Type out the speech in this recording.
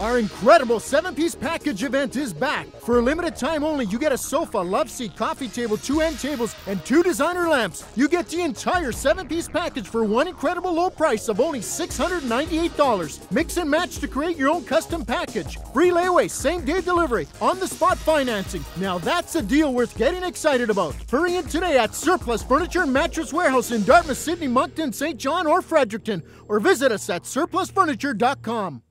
Our incredible seven piece package event is back. For a limited time only, you get a sofa, love seat, coffee table, two end tables, and two designer lamps. You get the entire seven piece package for one incredible low price of only $698. Mix and match to create your own custom package. Free layaway, same day delivery, on the spot financing. Now that's a deal worth getting excited about. Hurry in today at Surplus Furniture and Mattress Warehouse in Dartmouth, Sydney, Moncton, St. John, or Fredericton, or visit us at surplusfurniture.com.